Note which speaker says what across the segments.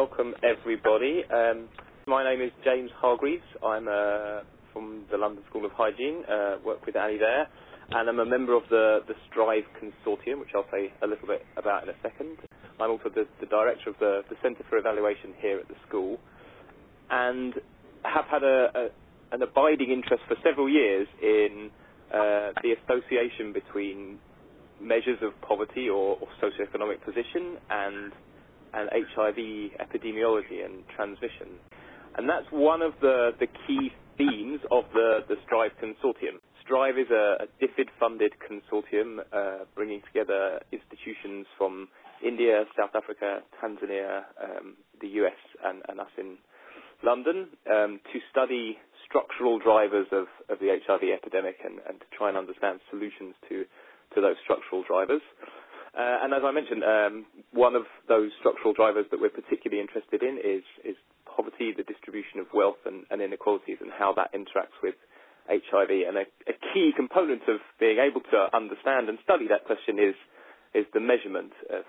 Speaker 1: welcome everybody. Um, my name is James Hargreaves. I'm uh, from the London School of Hygiene, uh, work with Annie there, and I'm a member of the, the STRIVE Consortium, which I'll say a little bit about in a second. I'm also the, the director of the, the Centre for Evaluation here at the school, and have had a, a, an abiding interest for several years in uh, the association between measures of poverty or, or socioeconomic position and and HIV epidemiology and transmission. And that's one of the, the key themes of the, the STRIVE consortium. STRIVE is a, a DFID-funded consortium uh, bringing together institutions from India, South Africa, Tanzania, um, the US, and, and, us in London um, to study structural drivers of, of the HIV epidemic and, and, to try and understand solutions to, to those structural drivers. Uh, and as I mentioned, um, one of those structural drivers that we're particularly interested in is, is poverty, the distribution of wealth and, and, inequalities, and how that interacts with HIV. And a, a, key component of being able to understand and study that question is is the measurement of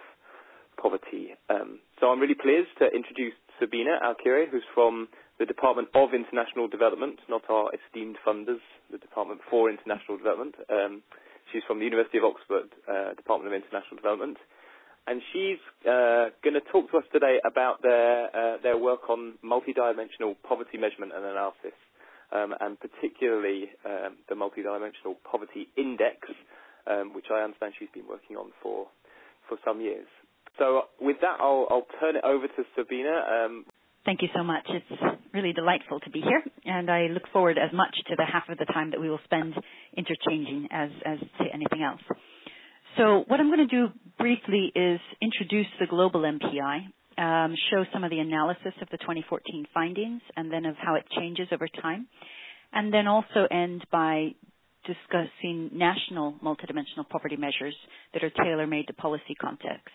Speaker 1: poverty. Um, so I'm really pleased to introduce Sabina Alkire, who's from the Department of International Development, not our esteemed funders, the Department for International Development. Um, She's from the University of Oxford, uh, Department of International Development, and she's uh, going to talk to us today about their uh, their work on multidimensional poverty measurement and analysis, um, and particularly um, the multidimensional poverty index, um, which I understand she's been working on for for some years. So with that, I'll, I'll turn it over to Sabina.
Speaker 2: Thank you so much. It's really delightful to be here, and I look forward as much to the half of the time that we will spend interchanging as, as to anything else. So what I'm going to do briefly is introduce the global MPI, um, show some of the analysis of the 2014 findings, and then of how it changes over time, and then also end by discussing national multidimensional poverty measures that are tailor-made to policy contexts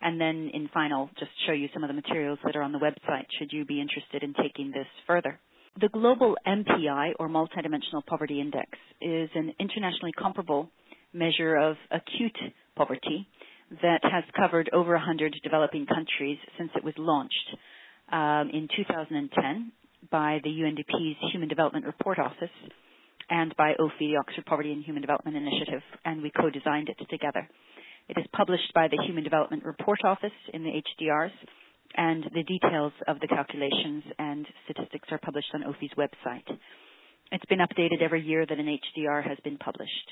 Speaker 2: and then in final, just show you some of the materials that are on the website should you be interested in taking this further. The global MPI, or Multidimensional Poverty Index, is an internationally comparable measure of acute poverty that has covered over 100 developing countries since it was launched um, in 2010 by the UNDP's Human Development Report Office and by OPHI, the Oxford Poverty and Human Development Initiative, and we co-designed it together. It is published by the Human Development Report Office in the HDRs, and the details of the calculations and statistics are published on OPHI's website. It's been updated every year that an HDR has been published.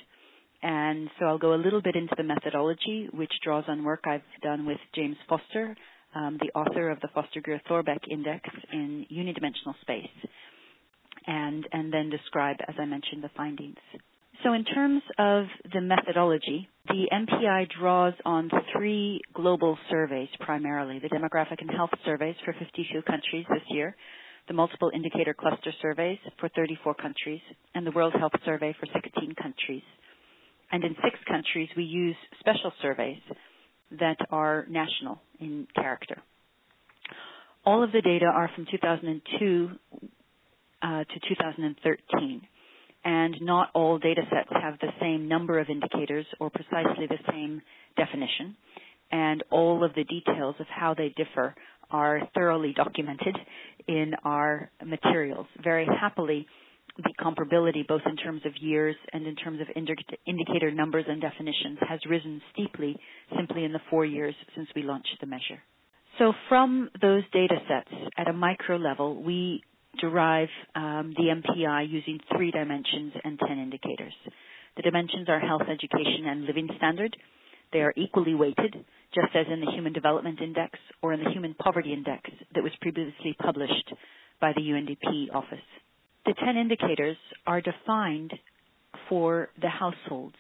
Speaker 2: And so I'll go a little bit into the methodology, which draws on work I've done with James Foster, um, the author of the Foster-Greer-Thorbecke Index in unidimensional space, and, and then describe, as I mentioned, the findings. So in terms of the methodology, the MPI draws on three global surveys primarily, the demographic and health surveys for 52 countries this year, the multiple indicator cluster surveys for 34 countries, and the World Health Survey for 16 countries. And in six countries, we use special surveys that are national in character. All of the data are from 2002 uh, to 2013 and not all data sets have the same number of indicators or precisely the same definition. And all of the details of how they differ are thoroughly documented in our materials. Very happily, the comparability, both in terms of years and in terms of indicator numbers and definitions, has risen steeply simply in the four years since we launched the measure. So from those data sets at a micro level, we derive um, the MPI using three dimensions and 10 indicators. The dimensions are health, education, and living standard. They are equally weighted, just as in the Human Development Index or in the Human Poverty Index that was previously published by the UNDP office. The 10 indicators are defined for the households.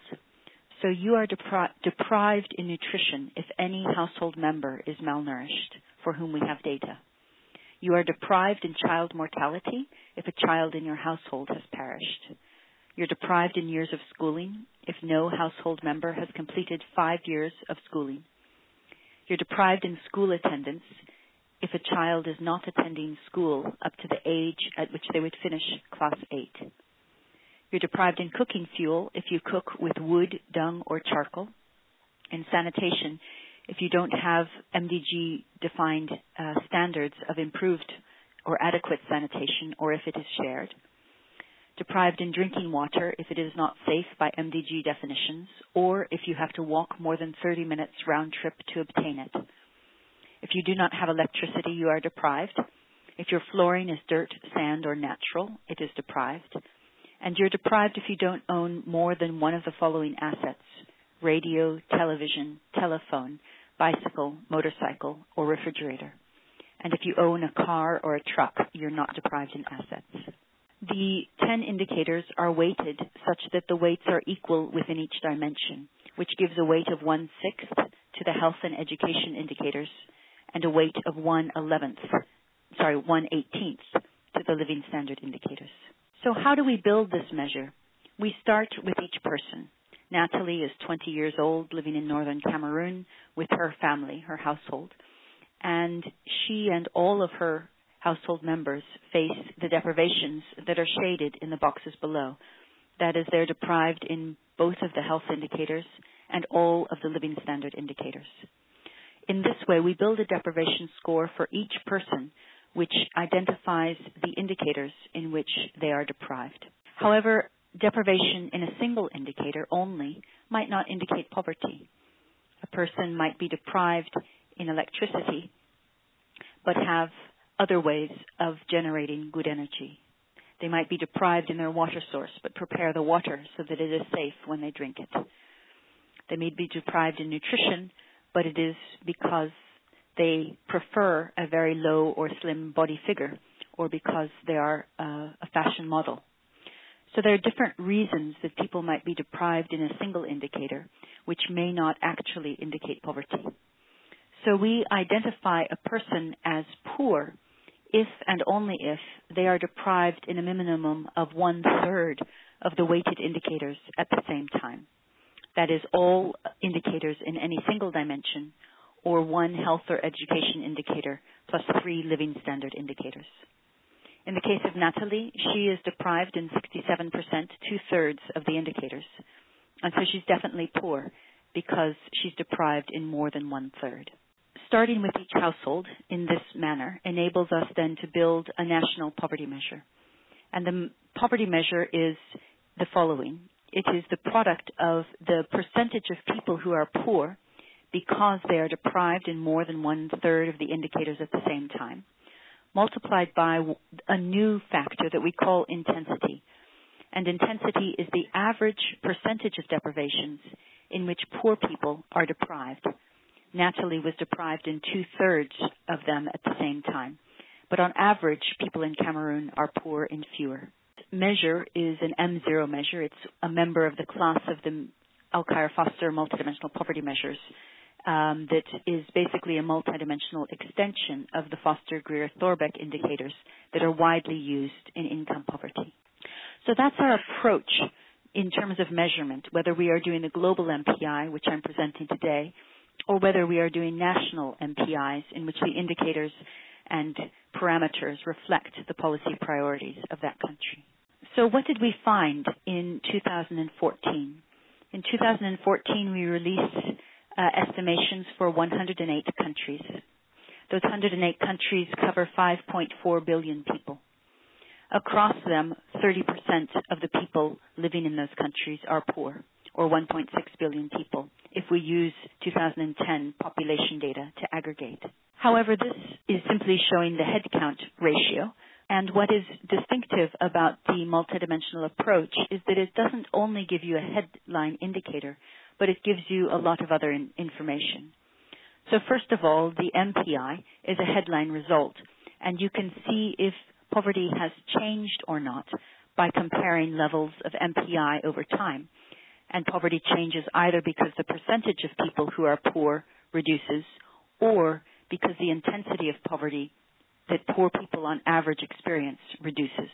Speaker 2: So you are depri- deprived in nutrition if any household member is malnourished for whom we have data. You are deprived in child mortality if a child in your household has perished. You're deprived in years of schooling if no household member has completed five years of schooling. You're deprived in school attendance if a child is not attending school up to the age at which they would finish class 8. You're deprived in cooking fuel if you cook with wood, dung, or charcoal. In sanitation, if you don't have MDG defined uh, standards of improved or adequate sanitation or if it is shared. Deprived in drinking water if it is not safe by MDG definitions or if you have to walk more than 30 minutes round trip to obtain it. If you do not have electricity, you are deprived. If your flooring is dirt, sand, or natural, it is deprived. And you're deprived if you don't own more than one of the following assets radio, television, telephone, bicycle, motorcycle, or refrigerator. And if you own a car or a truck, you're not deprived in assets. The 10 indicators are weighted such that the weights are equal within each dimension, which gives a weight of 1 sixth to the health and education indicators and a weight of 1 eleventh, sorry, 1 eighteenth to the living standard indicators. So how do we build this measure? We start with each person. Natalie is 20 years old, living in northern Cameroon with her family, her household. And she and all of her household members face the deprivations that are shaded in the boxes below. That is, they're deprived in both of the health indicators and all of the living standard indicators. In this way, we build a deprivation score for each person which identifies the indicators in which they are deprived. However, deprivation in a single indicator only might not indicate poverty. A person might be deprived in electricity, but have other ways of generating good energy. They might be deprived in their water source, but prepare the water so that it is safe when they drink it. They may be deprived in nutrition, but it is because they prefer a very low or slim body figure, or because they are uh, a fashion model. So there are different reasons that people might be deprived in a single indicator, which may not actually indicate poverty. So we identify a person as poor if and only if they are deprived in a minimum of one third of the weighted indicators at the same time. That is, all indicators in any single dimension, or one health or education indicator, plus three living standard indicators. In the case of Natalie, she is deprived in 67%, two thirds of the indicators. And so she's definitely poor because she's deprived in more than one third. Starting with each household in this manner enables us then to build a national poverty measure. And the poverty measure is the following. It is the product of the percentage of people who are poor because they are deprived in more than one third of the indicators at the same time multiplied by a new factor that we call intensity. And intensity is the average percentage of deprivations in which poor people are deprived. Natalie was deprived in two thirds of them at the same time. But on average, people in Cameroon are poor in fewer. Measure is an M0 measure. It's a member of the class of the Alkire-Foster multidimensional poverty measures um, that is basically a multidimensional extension of the Foster-Greer-Thorbecke indicators that are widely used in income poverty. So that's our approach in terms of measurement, whether we are doing the global MPI, which I'm presenting today, or whether we are doing national MPIs in which the indicators and parameters reflect the policy priorities of that country. So what did we find in 2014? In 2014, we released Uh, estimations for 108 countries. Those 108 countries cover 5.4 billion people. Across them, 30% of the people living in those countries are poor, or 1.6 billion people, if we use 2010 population data to aggregate. However, this is simply showing the headcount ratio, and what is distinctive about the multidimensional approach is that it doesn't only give you a headline indicator, but it gives you a lot of other in- information. So first of all, the MPI is a headline result, and you can see if poverty has changed or not by comparing levels of MPI over time. And poverty changes either because the percentage of people who are poor reduces or because the intensity of poverty that poor people on average experience reduces.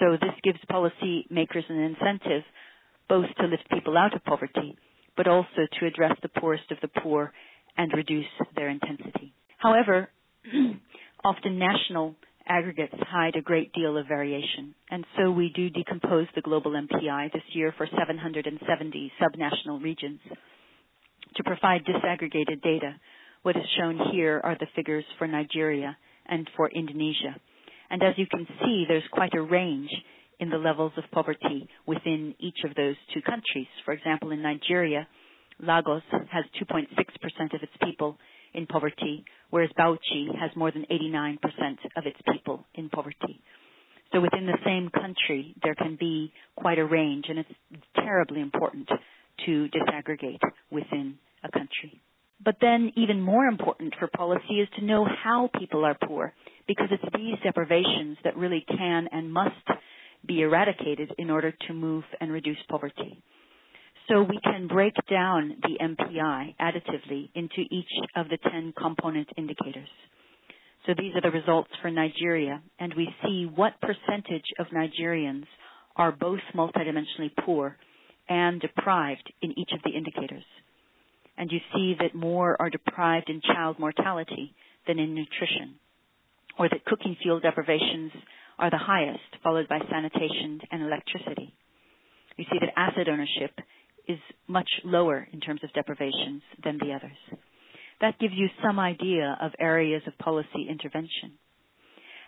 Speaker 2: So this gives policymakers an incentive both to lift people out of poverty but also to address the poorest of the poor and reduce their intensity. However, often national aggregates hide a great deal of variation, and so we do decompose the global MPI this year for 770 subnational regions. to provide disaggregated data. What is shown here are the figures for Nigeria and for Indonesia. And as you can see, there's quite a range in the levels of poverty within each of those two countries. For example, in Nigeria, Lagos has 2.6% of its people in poverty, whereas Bauchi has more than 89% of its people in poverty. So within the same country, there can be quite a range, and it's terribly important to disaggregate within a country. But then, even more important for policy is to know how people are poor, because it's these deprivations that really can and must be eradicated in order to move and reduce poverty. So we can break down the MPI additively into each of the 10 component indicators. So these are the results for Nigeria, and we see what percentage of Nigerians are both multidimensionally poor and deprived in each of the indicators. And you see that more are deprived in child mortality than in nutrition, or that cooking fuel deprivations are the highest, followed by sanitation and electricity. You see that asset ownership is much lower in terms of deprivations than the others. That gives you some idea of areas of policy intervention.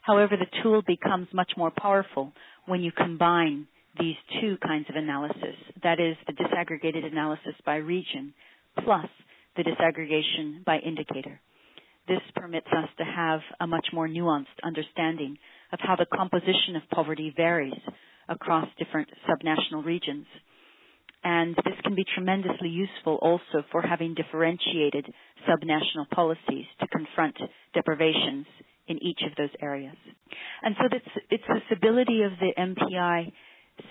Speaker 2: However, the tool becomes much more powerful when you combine these two kinds of analysis, that is, the disaggregated analysis by region plus the disaggregation by indicator. This permits us to have a much more nuanced understanding of how the composition of poverty varies across different subnational regions and this can be tremendously useful also for having differentiated subnational policies to confront deprivations in each of those areas. And so it's, it's this ability of the MPI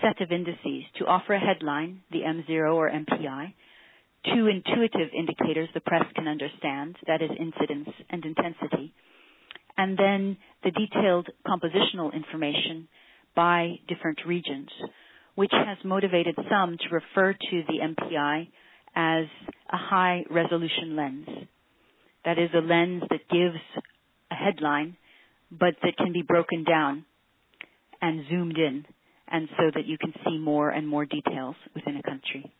Speaker 2: set of indices to offer a headline, the M0 or MPI, two intuitive indicators the press can understand, that is incidence and intensity, and then the detailed compositional information by different regions which has motivated some to refer to the MPI as a high resolution lens. That is a lens that gives a headline, but that can be broken down and zoomed in, and so that you can see more and more details within a country.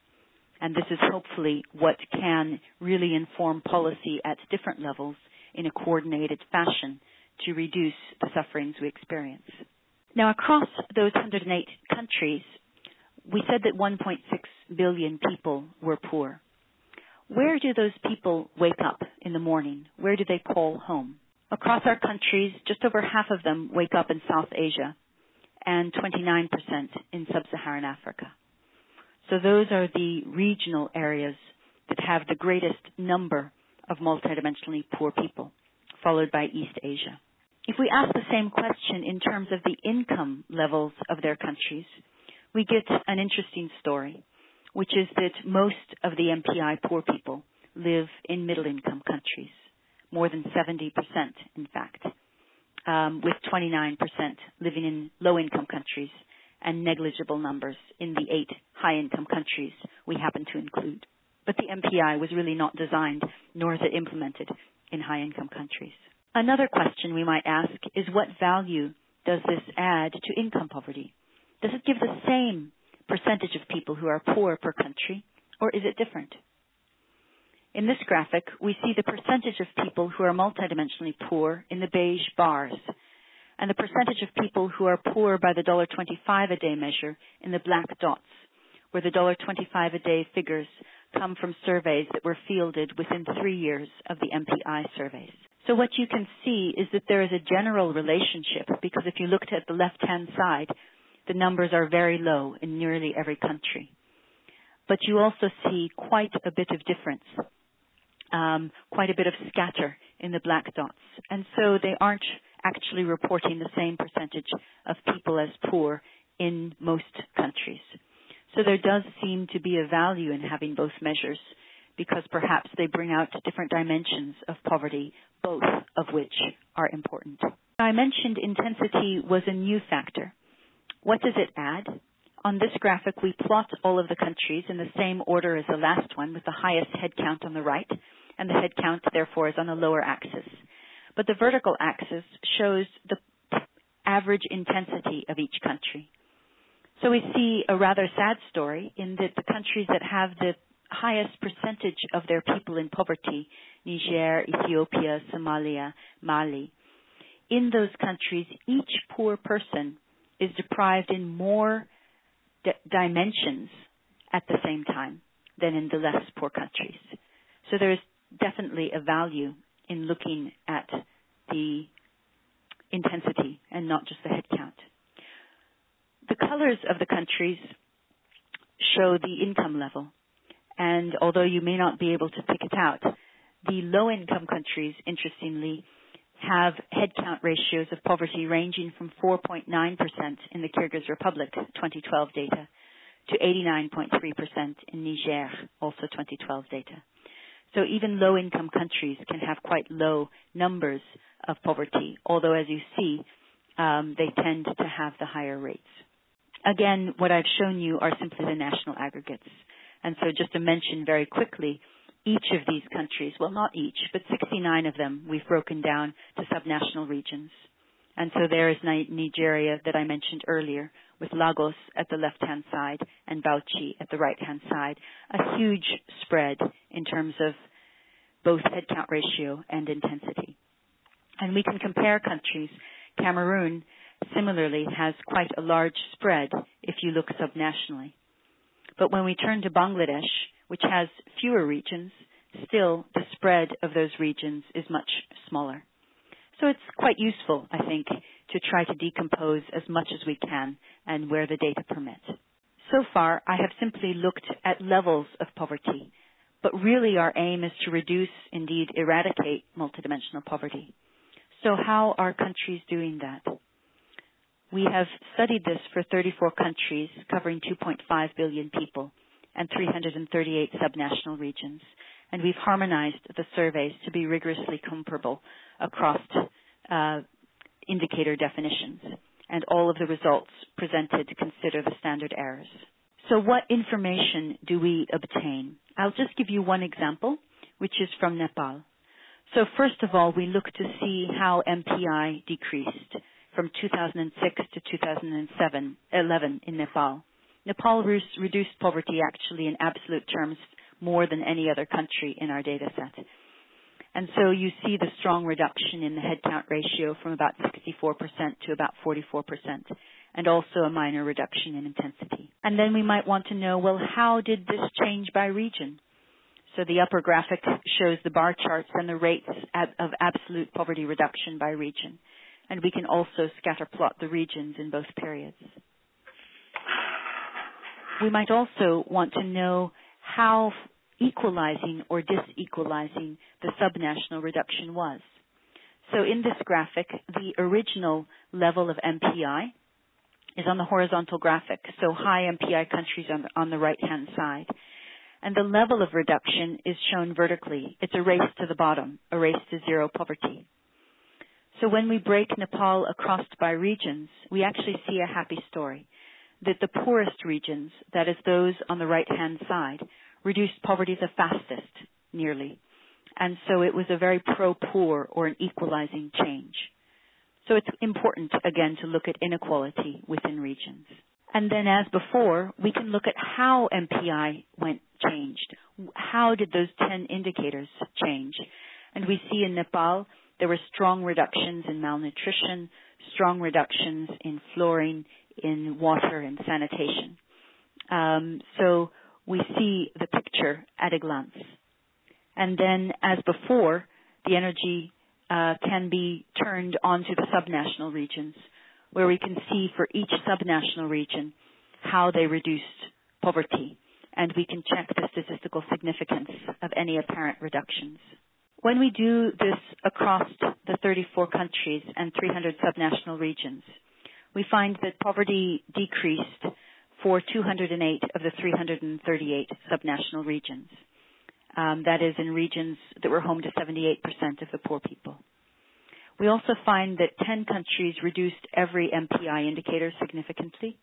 Speaker 2: And this is hopefully what can really inform policy at different levels in a coordinated fashion to reduce the sufferings we experience. Now, across those 108 countries, we said that 1.6 billion people were poor. Where do those people wake up in the morning? Where do they call home? Across our countries, just over half of them wake up in South Asia and 29% in sub-Saharan Africa. So those are the regional areas that have the greatest number of multidimensionally poor people, followed by East Asia. If we ask the same question in terms of the income levels of their countries, we get an interesting story, which is that most of the MPI poor people live in middle income countries, more than 70%, in fact, um, with 29% living in low income countries and negligible numbers in the eight high income countries we happen to include. But the MPI was really not designed, nor is it implemented in high income countries. Another question we might ask is what value does this add to income poverty? Does it give the same percentage of people who are poor per country, or is it different? In this graphic, we see the percentage of people who are multidimensionally poor in the beige bars, and the percentage of people who are poor by the $1.25 a day measure in the black dots, where the $1.25 a day figures come from surveys that were fielded within three years of the MPI surveys. So what you can see is that there is a general relationship because if you looked at the left-hand side, the numbers are very low in nearly every country. But you also see quite a bit of difference, um, quite a bit of scatter in the black dots. And so they aren't actually reporting the same percentage of people as poor in most countries. So there does seem to be a value in having both measures because perhaps they bring out different dimensions of poverty, both of which are important. I mentioned intensity was a new factor. What does it add? On this graphic, we plot all of the countries in the same order as the last one, with the highest head count on the right, and the head count, therefore, is on the lower axis. But the vertical axis shows the average intensity of each country. So we see a rather sad story in that the countries that have the highest percentage of their people in poverty, Niger, Ethiopia, Somalia, Mali. In those countries, each poor person is deprived in more d- dimensions at the same time than in the less poor countries. So there is definitely a value in looking at the intensity and not just the head count. The colors of the countries show the income level. And although you may not be able to pick it out, the low income countries, interestingly, have headcount ratios of poverty ranging from 4.9% in the Kyrgyz Republic 2012 data to 89.3% in Niger, also 2012 data. So even low income countries can have quite low numbers of poverty, although as you see, um, they tend to have the higher rates. Again, what I've shown you are simply the national aggregates. And so just to mention very quickly, each of these countries, well, not each, but 69 of them, we've broken down to subnational regions. And so there is Nigeria that I mentioned earlier, with Lagos at the left-hand side and Bauchi at the right-hand side. A huge spread in terms of both headcount ratio and intensity. And we can compare countries. Cameroon similarly has quite a large spread if you look subnationally. But when we turn to Bangladesh, which has fewer regions, still the spread of those regions is much smaller. So it's quite useful, I think, to try to decompose as much as we can and where the data permit. So far, I have simply looked at levels of poverty, but really our aim is to reduce, indeed eradicate multidimensional poverty. So how are countries doing that? We have studied this for 34 countries covering 2.5 billion people and 338 subnational regions. And we've harmonized the surveys to be rigorously comparable across uh, indicator definitions. And all of the results presented consider the standard errors. So what information do we obtain? I'll just give you one example, which is from Nepal. So first of all, we look to see how MPI decreased from 2006 to 2007, 11 in Nepal. Nepal reduced poverty actually in absolute terms more than any other country in our data set. And so you see the strong reduction in the headcount ratio from about 64% to about 44%, and also a minor reduction in intensity. And then we might want to know, well, how did this change by region? So the upper graphic shows the bar charts and the rates of absolute poverty reduction by region. And we can also scatter plot the regions in both periods. We might also want to know how equalizing or disequalizing the subnational reduction was. So in this graphic, the original level of MPI is on the horizontal graphic, so high MPI countries on the, on the right-hand side. And the level of reduction is shown vertically. It's a race to the bottom, a race to zero poverty. So when we break Nepal across by regions, we actually see a happy story. That the poorest regions, that is those on the right-hand side, reduced poverty the fastest, nearly. And so it was a very pro-poor or an equalizing change. So it's important, again, to look at inequality within regions. And then as before, we can look at how MPI went changed. How did those 10 indicators change? And we see in Nepal, there were strong reductions in malnutrition, strong reductions in flooring, in water and sanitation. Um, so we see the picture at a glance. And then, as before, the energy uh, can be turned onto the subnational regions, where we can see for each subnational region how they reduced poverty, and we can check the statistical significance of any apparent reductions. When we do this across the 34 countries and 300 subnational regions, we find that poverty decreased for 208 of the 338 subnational regions. Um, that is in regions that were home to 78% of the poor people. We also find that 10 countries reduced every MPI indicator significantly,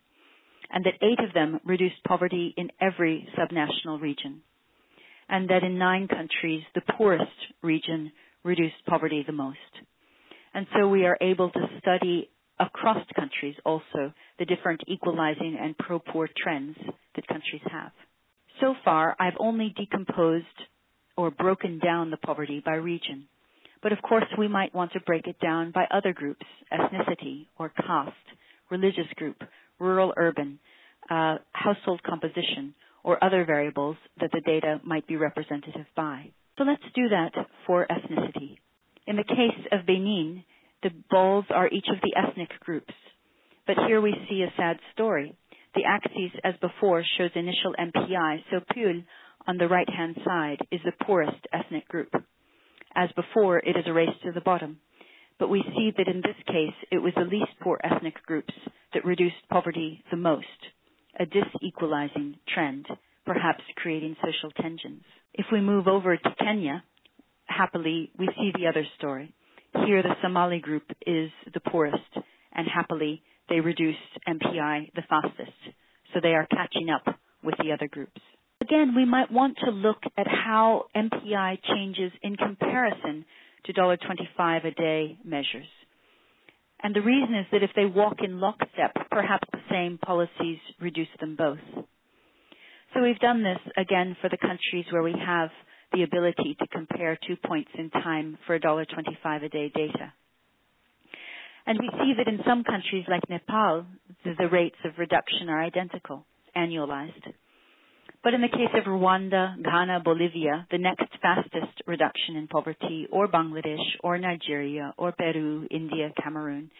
Speaker 2: and that eight of them reduced poverty in every subnational region, and that in nine countries, the poorest region reduced poverty the most. And so we are able to study across countries also the different equalizing and pro-poor trends that countries have. So far, I've only decomposed or broken down the poverty by region. But of course, we might want to break it down by other groups, ethnicity or caste, religious group, rural urban, uh, household composition, or other variables that the data might be representative by. So let's do that for ethnicity. In the case of Benin, the balls are each of the ethnic groups. But here we see a sad story. The axis, as before, shows initial MPI, so Peul, on the right-hand side, is the poorest ethnic group. As before, it is erased to the bottom. But we see that in this case, it was the least poor ethnic groups that reduced poverty the most, a disequalizing trend, perhaps creating social tensions. If we move over to Kenya, happily, we see the other story. Here, the Somali group is the poorest, and happily, they reduced MPI the fastest. So they are catching up with the other groups. Again, we might want to look at how MPI changes in comparison to $1.25 a day measures. And the reason is that if they walk in lockstep, perhaps the same policies reduce them both. So we've done this again for the countries where we have the ability to compare two points in time for $1.25 a day data. And we see that in some countries like Nepal, the, rates of reduction are identical, annualized. But in the case of Rwanda, Ghana, Bolivia, the next fastest reduction in poverty, or Bangladesh, or Nigeria, or Peru, India, Cameroon,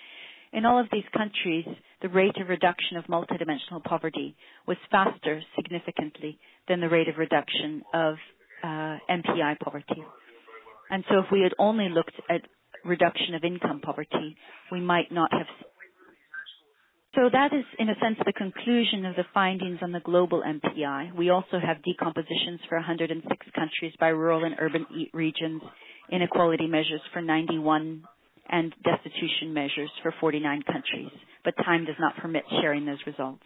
Speaker 2: in all of these countries, the rate of reduction of multidimensional poverty was faster significantly than the rate of reduction of uh, MPI poverty. And so if we had only looked at reduction of income poverty, we might not have so that is, in a sense, the conclusion of the findings on the global MPI. We also have decompositions for 106 countries by rural and urban regions, inequality measures for 91, and destitution measures for 49 countries, but time does not permit sharing those results.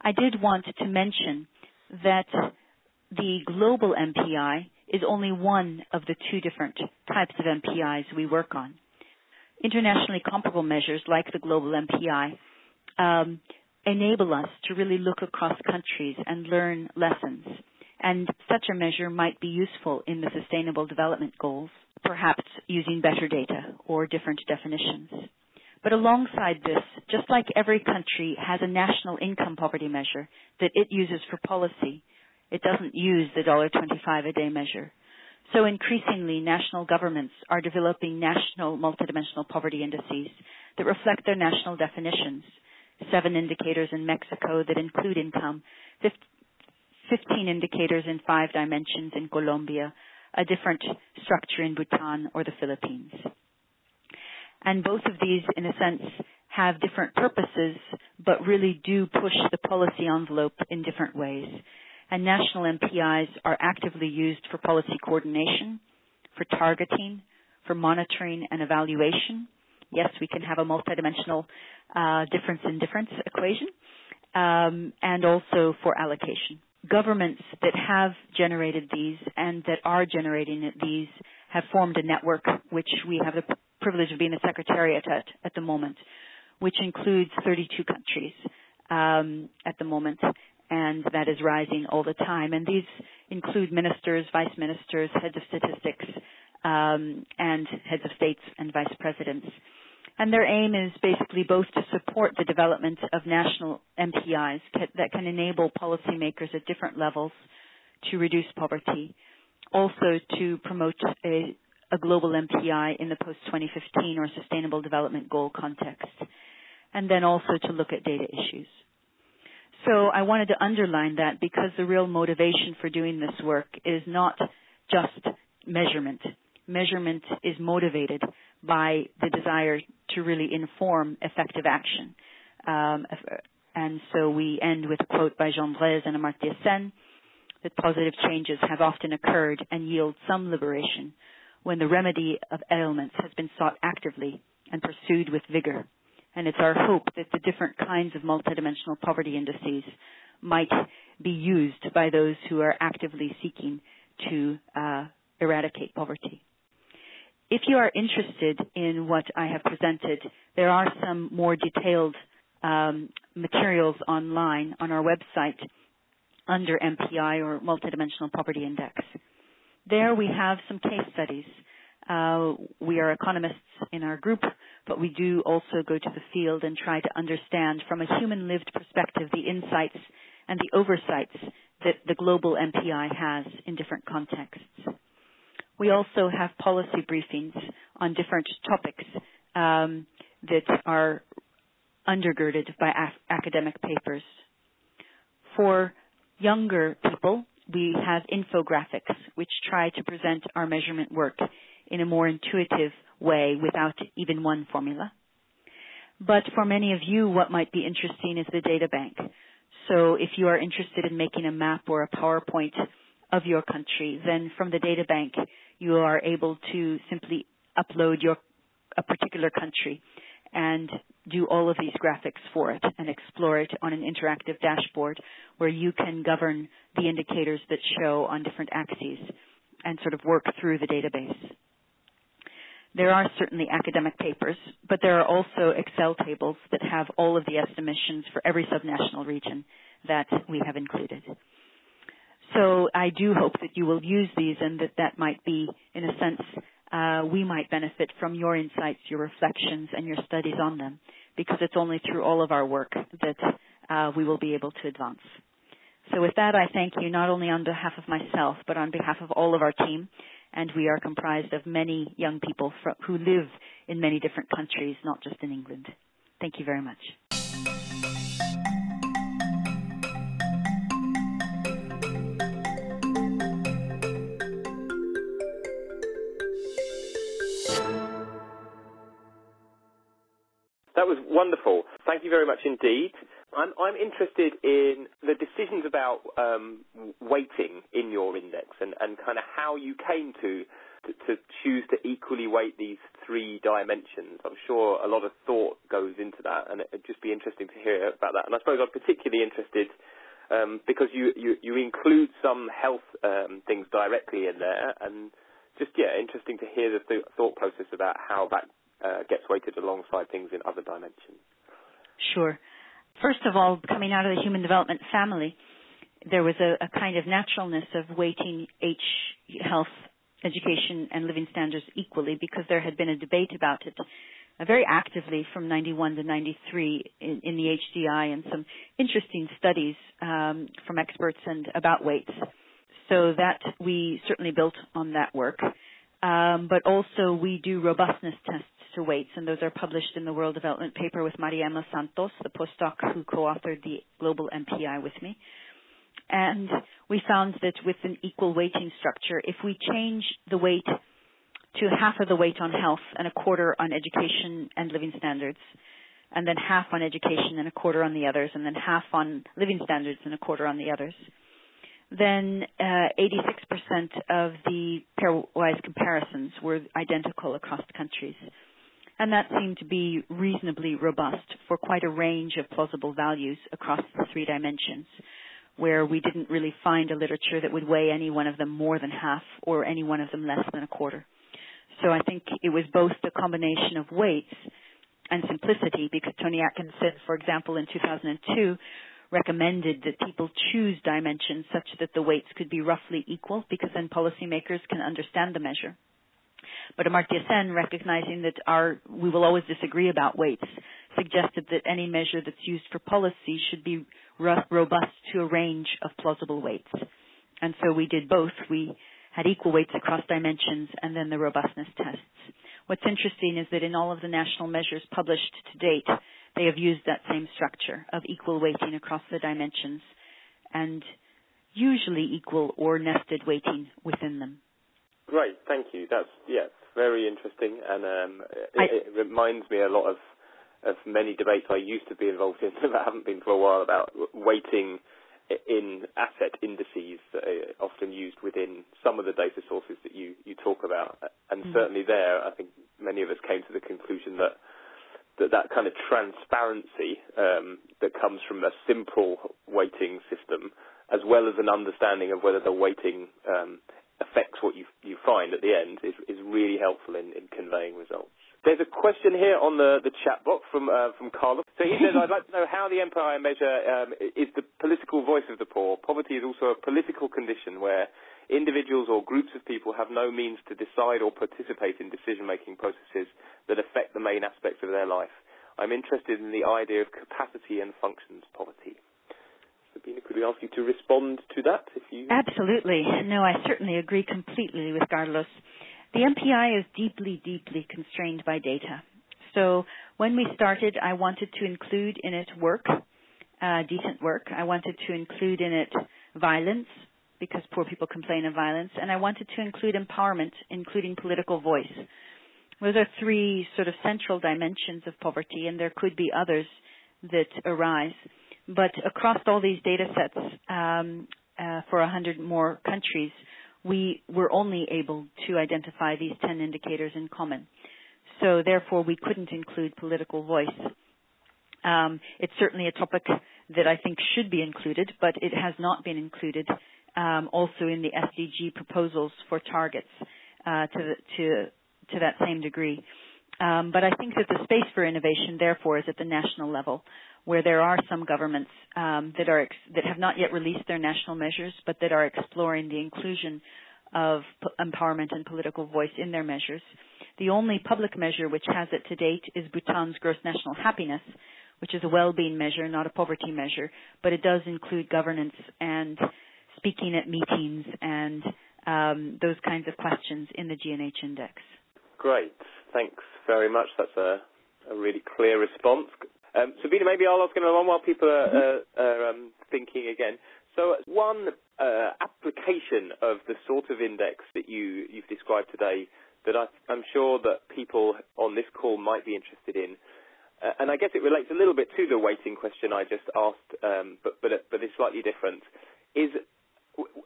Speaker 2: I did want to mention that the global MPI is only one of the two different types of MPIs we work on internationally comparable measures like the global MPI um, enable us to really look across countries and learn lessons. And such a measure might be useful in the Sustainable Development Goals, perhaps using better data or different definitions. But alongside this, just like every country has a national income poverty measure that it uses for policy, it doesn't use the $1.25 a day measure. So increasingly, national governments are developing national multidimensional poverty indices that reflect their national definitions. Seven indicators in Mexico that include income, 15 indicators in five dimensions in Colombia, a different structure in Bhutan or the Philippines. And both of these, in a sense, have different purposes, but really do push the policy envelope in different ways and national MPIs are actively used for policy coordination, for targeting, for monitoring and evaluation. Yes, we can have a multidimensional uh, difference in difference equation, um, and also for allocation. Governments that have generated these and that are generating these have formed a network which we have the privilege of being the secretariat at at the moment, which includes 32 countries um, at the moment, and that is rising all the time. And these include ministers, vice ministers, heads of statistics, um, and heads of states and vice presidents. And their aim is basically both to support the development of national MPIs that can enable policymakers at different levels to reduce poverty, also to promote a, a global MPI in the post-2015 or Sustainable Development Goal context, and then also to look at data issues. So I wanted to underline that because the real motivation for doing this work is not just measurement. Measurement is motivated by the desire to really inform effective action. Um, and so we end with a quote by Jean Drèze and Amartya Sen that positive changes have often occurred and yield some liberation when the remedy of ailments has been sought actively and pursued with vigor and it's our hope that the different kinds of multidimensional poverty indices might be used by those who are actively seeking to uh, eradicate poverty. If you are interested in what I have presented, there are some more detailed um, materials online on our website under MPI or Multidimensional Poverty Index. There we have some case studies. Uh, we are economists in our group, but we do also go to the field and try to understand from a human lived perspective the insights and the oversights that the global MPI has in different contexts. We also have policy briefings on different topics um, that are undergirded by academic papers. For younger people, we have infographics which try to present our measurement work in a more intuitive way without even one formula. But for many of you, what might be interesting is the data bank. So if you are interested in making a map or a PowerPoint of your country, then from the data bank, you are able to simply upload your a particular country and do all of these graphics for it and explore it on an interactive dashboard where you can govern the indicators that show on different axes and sort of work through the database. There are certainly academic papers, but there are also Excel tables that have all of the estimations for every subnational region that we have included. So I do hope that you will use these and that that might be, in a sense, uh, we might benefit from your insights, your reflections, and your studies on them, because it's only through all of our work that uh, we will be able to advance. So with that, I thank you not only on behalf of myself, but on behalf of all of our team. And we are comprised of many young people who live in many different countries, not just in England. Thank you very much.
Speaker 1: That was wonderful. Thank you very much indeed. I'm, I'm interested in the decisions about um, weighting in your index and, and kind of how you came to, to, to choose to equally weight these three dimensions. I'm sure a lot of thought goes into that, and it'd just be interesting to hear about that. And I suppose I'm particularly interested um, because you, you, you include some health um, things directly in there, and just yeah, interesting to hear the th- thought process about how that uh, gets weighted alongside things in other dimensions?
Speaker 2: Sure. First of all, coming out of the human development family, there was a, a kind of naturalness of weighting H health, education, and living standards equally because there had been a debate about it uh, very actively from 91 to 93 in, in the HDI and some interesting studies um, from experts and about weights. So that we certainly built on that work. Um, but also we do robustness tests to weights, and those are published in the World Development paper with Maria Emma Santos, the postdoc who co-authored the global MPI with me. And we found that with an equal weighting structure, if we change the weight to half of the weight on health and a quarter on education and living standards, and then half on education and a quarter on the others, and then half on living standards and a quarter on the others, then uh, 86% of the pairwise comparisons were identical across countries and that seemed to be reasonably robust for quite a range of plausible values across the three dimensions, where we didn't really find a literature that would weigh any one of them more than half or any one of them less than a quarter. So I think it was both the combination of weights and simplicity because Tony Atkinson, for example, in 2002 recommended that people choose dimensions such that the weights could be roughly equal because then policymakers can understand the measure. But Amartya Sen, recognizing that our, we will always disagree about weights, suggested that any measure that's used for policy should be robust to a range of plausible weights. And so we did both. We had equal weights across dimensions and then the robustness tests. What's interesting is that in all of the national measures published to date, they have used that same structure of equal weighting across the dimensions and usually equal or nested weighting within them.
Speaker 1: Great, thank you. That's yeah, very interesting, and um, it, I, it, reminds me a lot of of many debates I used to be involved in that haven't been for a while about weighting in asset indices that are often used within some of the data sources that you, you talk about. And mm-hmm. certainly there, I think many of us came to the conclusion that that, that kind of transparency um, that comes from a simple weighting system, as well as an understanding of whether the weighting um, affects what you you find at the end is is really helpful in, in conveying results. There's a question here on the, the chat box from uh, from Carlos. So he says, I'd like to know how the MPI measure um, is the political voice of the poor. Poverty is also a political condition where individuals or groups of people have no means to decide or participate in decision-making processes that affect the main aspects of their life. I'm interested in the idea of capacity and functions poverty. Sabina, could we ask you to respond to that? If you
Speaker 2: Absolutely. No, I certainly agree completely with Carlos. The MPI is deeply, deeply constrained by data. So when we started, I wanted to include in it work, uh, decent work. I wanted to include in it violence, because poor people complain of violence, and I wanted to include empowerment, including political voice. Those are three sort of central dimensions of poverty, and there could be others that arise. But across all these data sets um, uh, for 100 more countries, we were only able to identify these 10 indicators in common. So therefore, we couldn't include political voice. Um, it's certainly a topic that I think should be included, but it has not been included um, also in the SDG proposals for targets uh, to, the, to, to that same degree. Um, but I think that the space for innovation, therefore, is at the national level, where there are some governments um, that are ex- that have not yet released their national measures, but that are exploring the inclusion of p- empowerment and political voice in their measures. The only public measure which has it to date is Bhutan's gross national happiness, which is a well-being measure, not a poverty measure, but it does include governance and speaking at meetings and um, those kinds of questions in the GNH index.
Speaker 1: Great, thanks very much. That's a, a really clear response. Um, Sabina, maybe I'll ask another one while people are, uh, are um, thinking again. So, one uh, application of the sort of index that you, you've described today that I, am sure that people on this call might be interested in, uh, and I guess it relates a little bit to the weighting question I just asked, um, but, but, but it's slightly different, is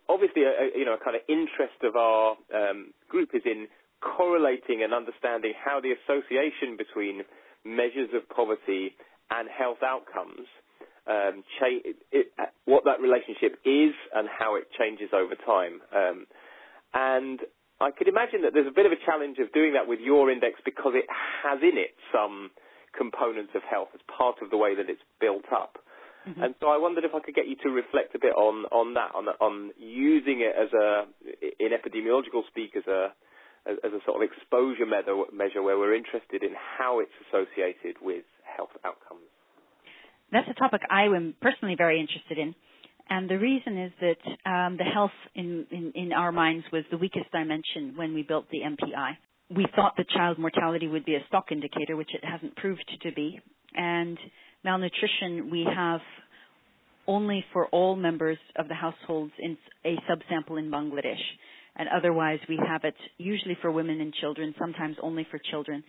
Speaker 1: obviously a, a, you know a kind of interest of our um, group is in correlating and understanding how the association between measures of poverty and health outcomes, um, cha- it, it, what that relationship is and how it changes over time. Um, and I could imagine that there's a bit of a challenge of doing that with your index because it has in it some components of health as part of the way that it's built up. Mm-hmm. And so I wondered if I could get you to reflect a bit on, on that, on, on using it as a, in epidemiological speak, as a, as a sort of exposure measure where we're interested in how it's associated with health outcomes?
Speaker 2: That's a topic I am personally very interested in. And the reason is that um, the health in, in, in, our minds was the weakest dimension when we built the MPI. We thought that child mortality would be a stock indicator, which it hasn't proved to be. And malnutrition, we have only for all members of the households in a subsample in Bangladesh. And otherwise, we have it usually for women and children, sometimes only for children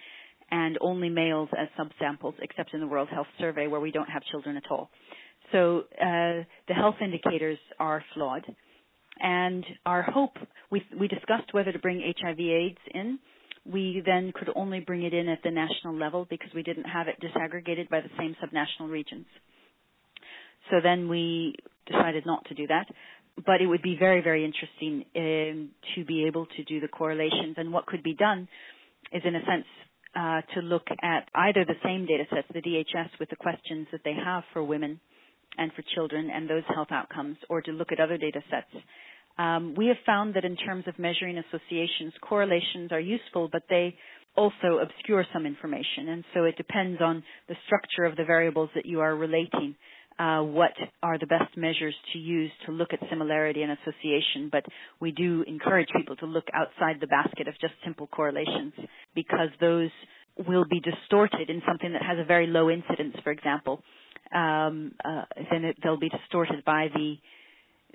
Speaker 2: and only males as subsamples, except in the World Health Survey where we don't have children at all. So uh, the health indicators are flawed. And our hope, we, we discussed whether to bring HIV/AIDS in. We then could only bring it in at the national level because we didn't have it disaggregated by the same subnational regions. So then we decided not to do that. But it would be very, very interesting um, to be able to do the correlations. And what could be done is, in a sense, uh, to look at either the same data sets, the DHS with the questions that they have for women and for children and those health outcomes, or to look at other data sets. Um, we have found that in terms of measuring associations, correlations are useful, but they also obscure some information. And so it depends on the structure of the variables that you are relating uh, what are the best measures to use to look at similarity and association, but we do encourage people to look outside the basket of just simple correlations because those will be distorted in something that has a very low incidence, for example. Um, uh, then it, they'll be distorted by the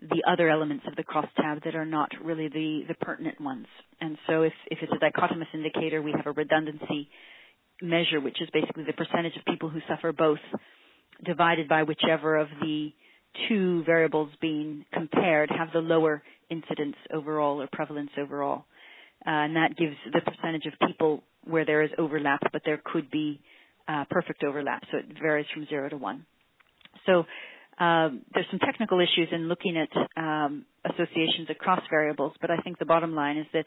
Speaker 2: the other elements of the crosstab that are not really the, the pertinent ones. And so if, if it's a dichotomous indicator, we have a redundancy measure, which is basically the percentage of people who suffer both divided by whichever of the two variables being compared have the lower incidence overall or prevalence overall. Uh, and that gives the percentage of people where there is overlap, but there could be uh, perfect overlap. So it varies from zero to one. So um, there's some technical issues in looking at um, associations across variables, but I think the bottom line is that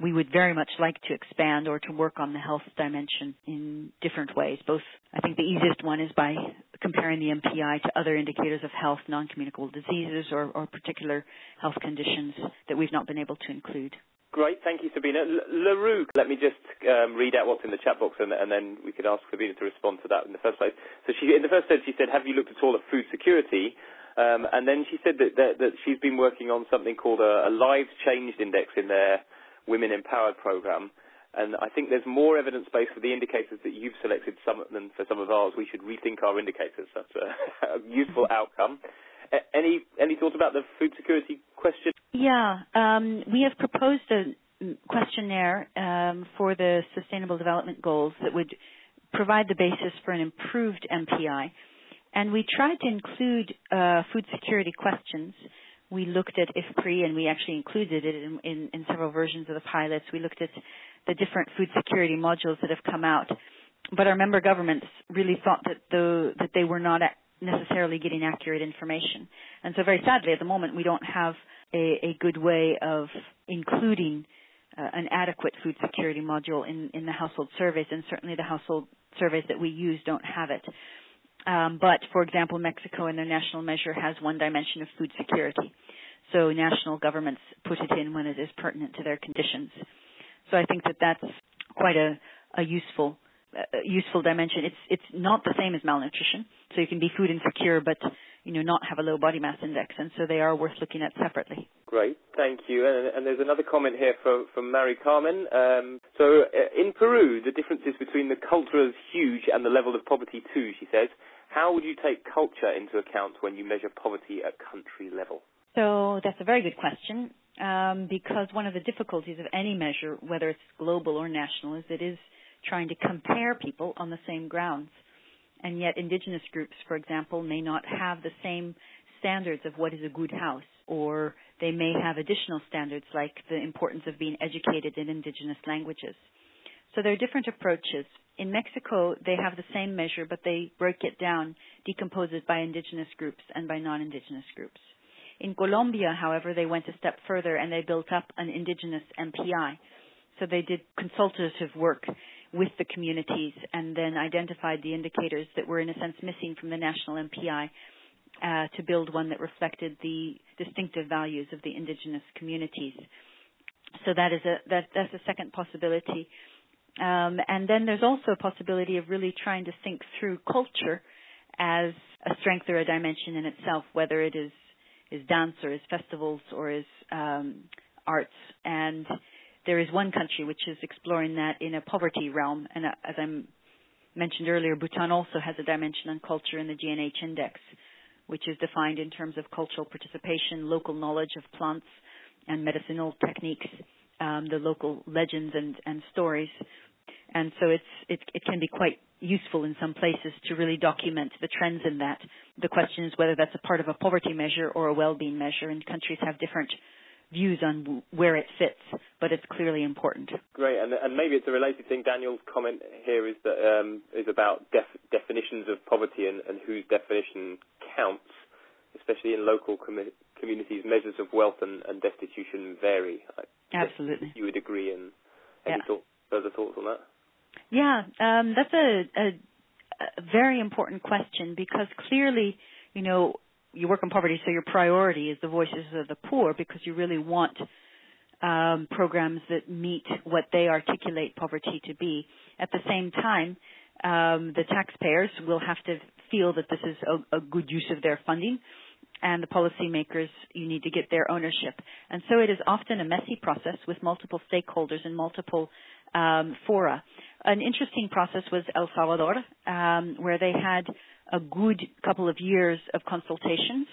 Speaker 2: we would very much like to expand or to work on the health dimension in different ways. Both, I think the easiest one is by comparing the MPI to other indicators of health, non-communicable diseases, or, or particular health conditions that we've not been able to include.
Speaker 1: Great, thank you, Sabina. LaRue, let me just um, read out what's in the chat box, and, and, then we could ask Sabina to respond to that in the first place. So, she, in the first sentence, she said, "Have you looked at all at food security?" Um, and then she said that, that, that, she's been working on something called a, a lives changed index in their Women Empowered program. And I think there's more evidence base for the indicators that you've selected some than for some of ours. We should rethink our indicators. That's a, a useful outcome. any any thoughts about the food security question?
Speaker 2: Yeah, um, we have proposed a questionnaire um, for the Sustainable Development Goals that would provide the basis for an improved MPI. And we tried to include uh, food security questions we looked at IFPRI and we actually included it in, in, in, several versions of the pilots. We looked at the different food security modules that have come out. But our member governments really thought that the, that they were not necessarily getting accurate information. And so very sadly at the moment we don't have a, a good way of including uh, an adequate food security module in, in the household surveys and certainly the household surveys that we use don't have it. Um, but, for example, Mexico in their national measure has one dimension of food security. So national governments put it in when it is pertinent to their conditions. So I think that that's quite a, a useful a useful dimension. It's it's not the same as malnutrition. So you can be food insecure, but you know not have a low body mass index, and so they are worth looking at separately.
Speaker 1: Great, thank you. And, and there's another comment here from from Mary Carmen. Um, so uh, in Peru, the differences between the culture is huge and the level of poverty too. She says. How would you take culture into account when you measure poverty at country level?
Speaker 2: So that's a very good question um, because one of the difficulties of any measure, whether it's global or national, is it is trying to compare people on the same grounds. And yet, indigenous groups, for example, may not have the same standards of what is a good house, or they may have additional standards like the importance of being educated in indigenous languages. So there are different approaches in Mexico, they have the same measure, but they break it down, decompose it by indigenous groups and by non-indigenous groups. In Colombia, however, they went a step further and they built up an indigenous MPI. So they did consultative work with the communities and then identified the indicators that were in a sense missing from the national MPI uh, to build one that reflected the distinctive values of the indigenous communities. So that is a that, that's a second possibility. Um, and then there's also a possibility of really trying to think through culture as a strength or a dimension in itself, whether it is is dance or is festivals or is um, arts. And there is one country which is exploring that in a poverty realm. And uh, as I mentioned earlier, Bhutan also has a dimension on culture in the GNH index, which is defined in terms of cultural participation, local knowledge of plants and medicinal techniques, um, the local legends and, and stories and so it's it, it can be quite useful in some places to really document the trends in that. The question is whether that's a part of a poverty measure or a well-being measure, and countries have different views on where it fits, but it's clearly important.
Speaker 1: Great, and, and maybe it's a related thing. Daniel's comment here is that um, is about def- definitions of poverty and, and, whose definition counts, especially in local com- communities. Measures of wealth and, and destitution vary.
Speaker 2: Absolutely,
Speaker 1: you would agree. And any yeah. thought, further thoughts on that?
Speaker 2: Yeah, um, that's a, a, a very important question because clearly, you know, you work on poverty, so your priority is the voices of the poor because you really want um, programs that meet what they articulate poverty to be. At the same time, um, the taxpayers will have to feel that this is a, a good use of their funding, and the policymakers, you need to get their ownership. And so it is often a messy process with multiple stakeholders and multiple um, fora. An interesting process was El Salvador, um, where they had a good couple of years of consultations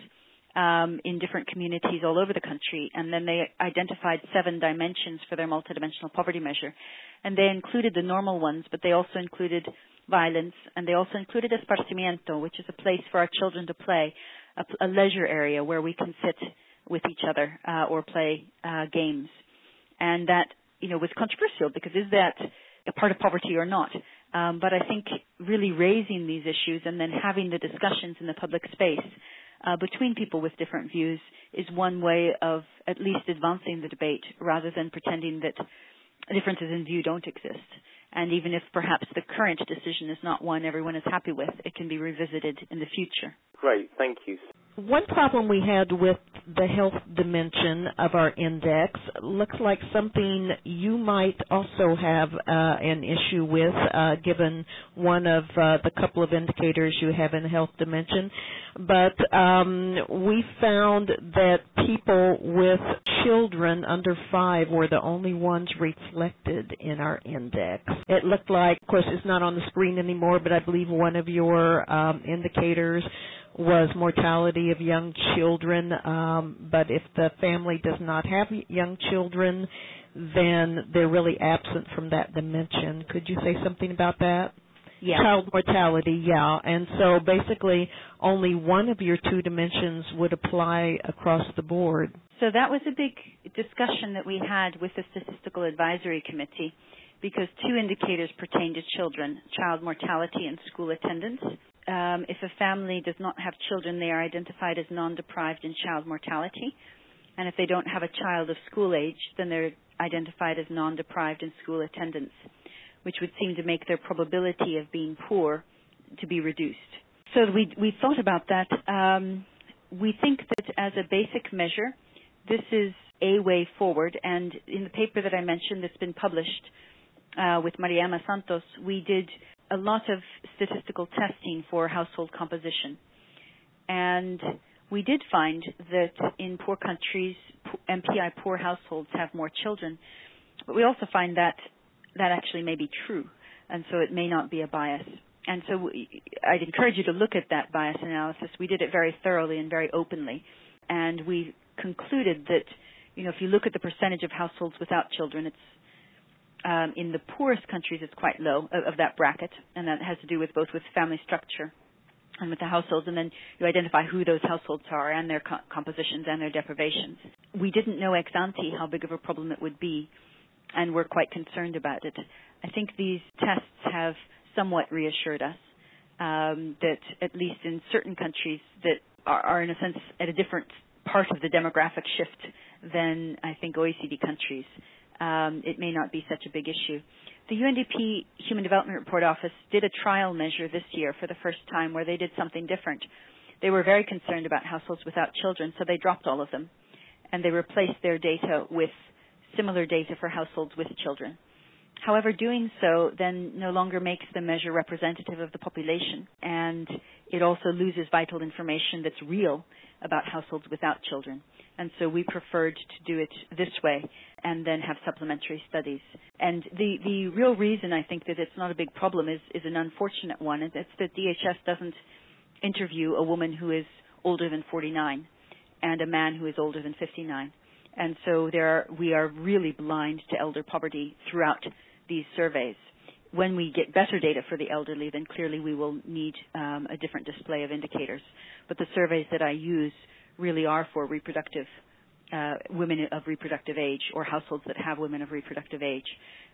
Speaker 2: um, in different communities all over the country, and then they identified seven dimensions for their multidimensional poverty measure. And they included the normal ones, but they also included violence, and they also included esparcimiento, which is a place for our children to play, a, a leisure area where we can sit with each other uh, or play uh, games. And that you know, was controversial because is that a part of poverty or not? Um, but I think really raising these issues and then having the discussions in the public space uh, between people with different views is one way of at least advancing the debate rather than pretending that differences in view don't exist. And even if perhaps the current decision is not one everyone is happy with, it can be revisited in the future.
Speaker 1: Great, thank you.
Speaker 3: One problem we had with the health dimension of our index looks like something you might also have uh, an issue with, uh, given one of uh, the couple of indicators you have in the health dimension. But um, we found that people with children under five were the only ones reflected in our index. It looked like, of course, it's not on the screen anymore, but I believe one of your um, indicators was mortality of young children. Um, but if the family does not have young children, then they're really absent from that dimension. Could you say something about that?
Speaker 2: Yeah.
Speaker 3: Child mortality, yeah. And so basically, only one of your two dimensions would apply across the board.
Speaker 2: So that was a big discussion that we had with the Statistical Advisory Committee because two indicators pertain to children child mortality and school attendance um, if a family does not have children, they are identified as non-deprived in child mortality. And if they don't have a child of school age, then they're identified as non-deprived in school attendance, which would seem to make their probability of being poor to be reduced. So we we thought about that. Um, we think that as a basic measure, this is a way forward. And in the paper that I mentioned that's been published uh, with Maria Emma Santos, we did a lot of statistical testing for household composition. And we did find that in poor countries, MPI poor households have more children. But we also find that that actually may be true. And so it may not be a bias. And so we, I'd encourage you to look at that bias analysis. We did it very thoroughly and very openly. And we concluded that, you know, if you look at the percentage of households without children, it's um, in the poorest countries, it's quite low of, of, that bracket, and that has to do with both with family structure and with the households. And then you identify who those households are and their co- compositions and their deprivations. We didn't know ex ante how big of a problem it would be, and we're quite concerned about it. I think these tests have somewhat reassured us um, that at least in certain countries that are, are in a sense at a different part of the demographic shift than I think OECD countries um, it may not be such a big issue. The UNDP Human Development Report Office did a trial measure this year for the first time where they did something different. They were very concerned about households without children, so they dropped all of them and they replaced their data with similar data for households with children. However, doing so then no longer makes the measure representative of the population, and it also loses vital information that's real about households without children. And so we preferred to do it this way and then have supplementary studies. And the, the real reason I think that it's not a big problem is, is an unfortunate one. It's that DHS doesn't interview a woman who is older than 49 and a man who is older than 59. And so there are, we are really blind to elder poverty throughout these surveys. When we get better data for the elderly, then clearly we will need um, a different display of indicators. But the surveys that I use really are for reproductive uh, women of reproductive age or households that have women of reproductive age.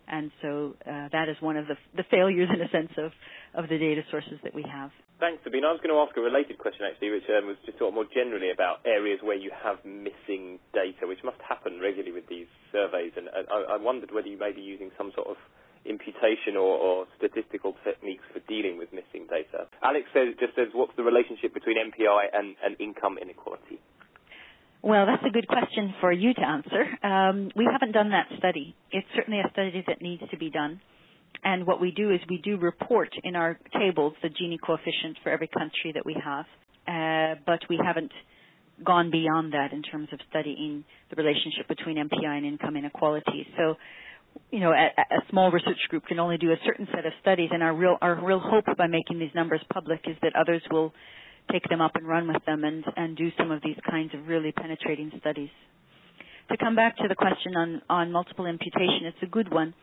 Speaker 2: And so uh, that is one of the, the, failures, in a sense, of, of the data sources that we have.
Speaker 1: Thanks, Sabine. I was going to ask a related question, actually, which um, was just sort of more generally about areas where you have missing data, which must happen regularly with these surveys. And, I, I, wondered whether you may be using some sort of imputation or, or, statistical techniques for dealing with missing data. Alex says, just says, what's the relationship between MPI and, and income inequality?
Speaker 2: Well, that's a good question for you to answer. Um, we haven't done that study. It's certainly a study that needs to be done. And what we do is we do report in our tables the Gini coefficient for every country that we have, uh, but we haven't gone beyond that in terms of studying the relationship between MPI and income inequality. So you know, a, a, small research group can only do a certain set of studies, and our real our real hope by making these numbers public is that others will take them up and run with them and and do some of these kinds of really penetrating studies. To come back to the question on on multiple imputation, it's a good one.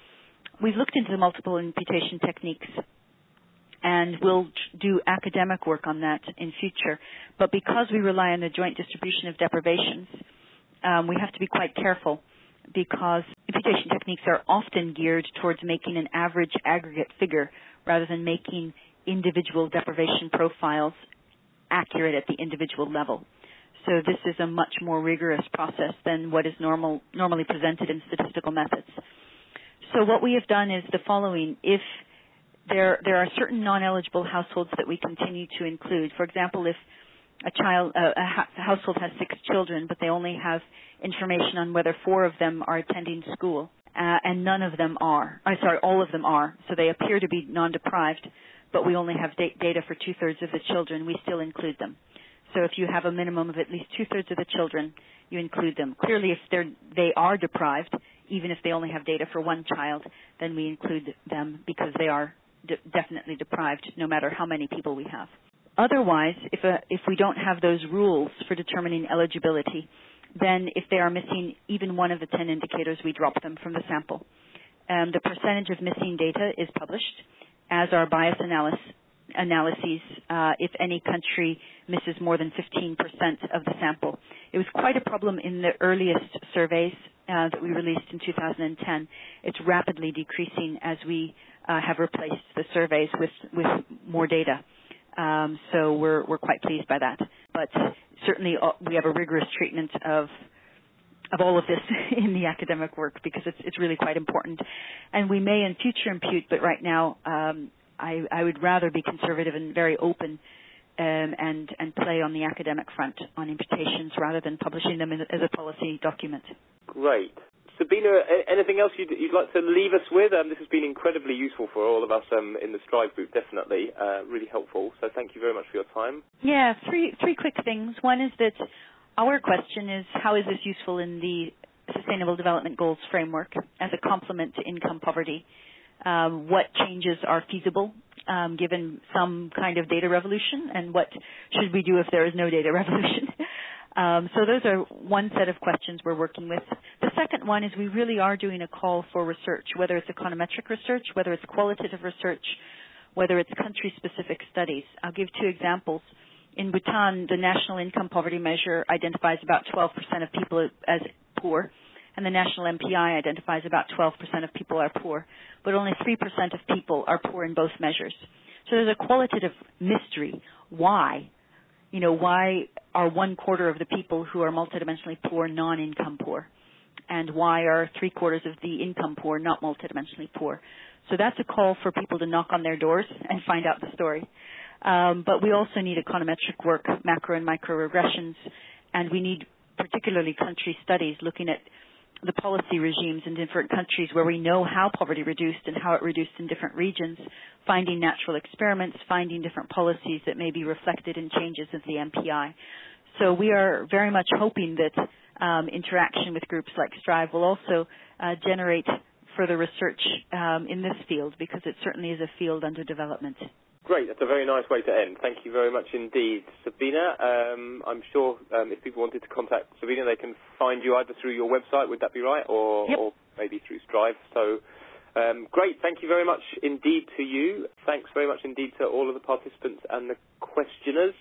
Speaker 2: We've looked into the multiple imputation techniques and we'll do academic work on that in future. But because we rely on the joint distribution of deprivations, um, we have to be quite careful because imputation techniques are often geared towards making an average aggregate figure rather than making individual deprivation profiles accurate at the individual level. So this is a much more rigorous process than what is normal, normally presented in statistical methods. So what we have done is the following. If there, there are certain non-eligible households that we continue to include. For example, if a child, uh, a household has six children, but they only have information on whether four of them are attending school, uh, and none of them are. I'm sorry, all of them are. So they appear to be non-deprived, but we only have da- data for two-thirds of the children. We still include them. So if you have a minimum of at least two-thirds of the children, you include them. Clearly, if they're they are deprived, even if they only have data for one child, then we include them because they are de- definitely deprived, no matter how many people we have. Otherwise, if, a, if we don't have those rules for determining eligibility, then if they are missing even one of the 10 indicators, we drop them from the sample. Um, the percentage of missing data is published, as are bias analysis, analyses uh, if any country misses more than 15% of the sample. It was quite a problem in the earliest surveys uh, that we released in 2010. It's rapidly decreasing as we uh, have replaced the surveys with, with more data. Um, so we're, we're quite pleased by that. But certainly uh, we have a rigorous treatment of of all of this in the academic work because it's it's really quite important. And we may in future impute, but right now um, I, I would rather be conservative and very open um, and and play on the academic front on imputations rather than publishing them as a policy document.
Speaker 1: Great. Sabina, anything else you'd, you'd, like to leave us with? Um, this has been incredibly useful for all of us um, in the Strive group, definitely. Uh, really helpful. So thank you very much for your time.
Speaker 2: Yeah, three, three quick things. One is that our question is how is this useful in the Sustainable Development Goals framework as a complement to income poverty? Um, what changes are feasible um, given some kind of data revolution, and what should we do if there is no data revolution? Um, so those are one set of questions we're working with. The second one is we really are doing a call for research, whether it's econometric research, whether it's qualitative research, whether it's country-specific studies. I'll give two examples. In Bhutan, the national income poverty measure identifies about 12% of people as poor, and the national MPI identifies about 12% of people are poor, but only 3% of people are poor in both measures. So there's a qualitative mystery. Why? You know, why are one quarter of the people who are multidimensionally poor non-income poor? And why are three quarters of the income poor not multidimensionally poor? So that's a call for people to knock on their doors and find out the story. Um, but we also need econometric work, macro and micro regressions, and we need particularly country studies looking at the policy regimes in different countries where we know how poverty reduced and how it reduced in different regions, finding natural experiments, finding different policies that may be reflected in changes of the MPI. So we are very much hoping that um, interaction with groups like Strive will also uh, generate further research um, in this field because it certainly is a field under development.
Speaker 1: Great, that's a very nice way to end. Thank you very much indeed, Sabina. Um, I'm sure um, if people wanted to contact Sabina, they can find you either through your website, would that be right, or,
Speaker 2: yep.
Speaker 1: or maybe through Strive. So, um, great. Thank you very much indeed to you. Thanks very much indeed to all of the participants and the questioners.